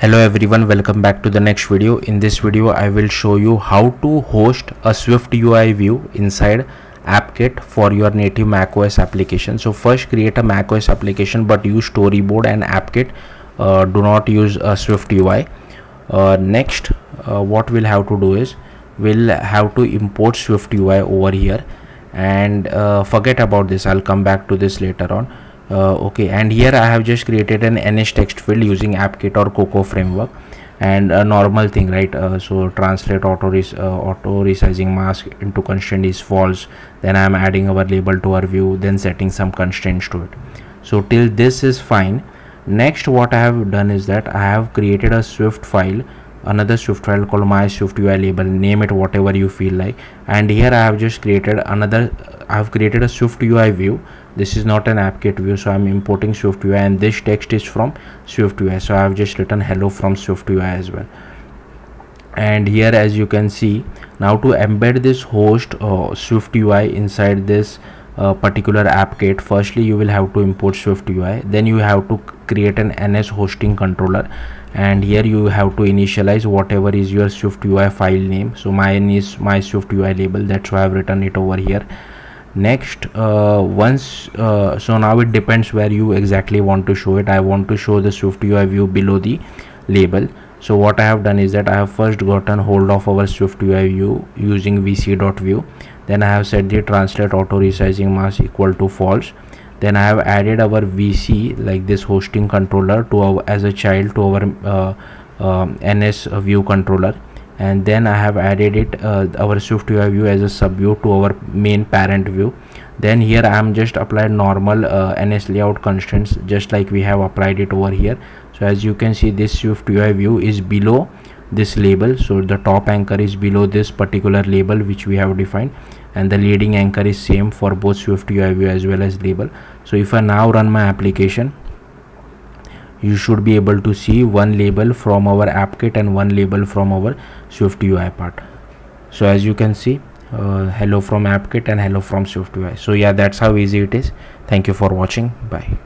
hello everyone welcome back to the next video. In this video i will show you how to host a swift ui view inside appkit for your native macOS application. So first create a macOS application but use storyboard and appkit uh, do not use a swift ui uh, next uh, what we'll have to do is we'll have to import swift ui over here. And uh, forget about this i'll come back to this later on okay and here I have just created an NS text field using AppKit or Cocoa framework and a normal thing right? Uh, so translate auto res uh, auto resizing mask into constraint is false. Then I am adding our label to our view then setting some constraints to it. So till this is fine. Next what I have done is that I have created a Swift file another Swift file called my Swift UI label name it whatever you feel like. And here I have just created another I have created a Swift UI view this is not an AppKit view so I'm importing Swift UI and this text is from Swift UI so I have just written hello from Swift UI as well. And here as you can see now to embed this host uh, Swift UI inside this uh, particular AppKit firstly you will have to import Swift UI then you have to create an NS hosting controller. And here you have to initialize whatever is your Swift UI file name. So mine is my Swift UI label that's why I've written it over here next uh, once uh, so now it depends where you exactly want to show it. I want to show the swift ui view below the label. So what i have done is that i have first gotten hold of our swift ui view using vc.view then i have set the translate auto resizing mask equal to false. Then i have added our vc like this hosting controller to our as a child to our uh, um, ns view controller and then I have added it uh, our Swift UI view as a sub view to our main parent view. Then here I am just applied normal uh, NS layout constraints just like we have applied it over here. So as you can see this Swift UI view is below this label. So the top anchor is below this particular label which we have defined. And the leading anchor is same for both Swift UI view as well as label. So if I now run my application you should be able to see one label from our AppKit and one label from our Swift UI part. So as you can see, uh, hello from AppKit and hello from Swift UI. So yeah, that's how easy it is. Thank you for watching. Bye.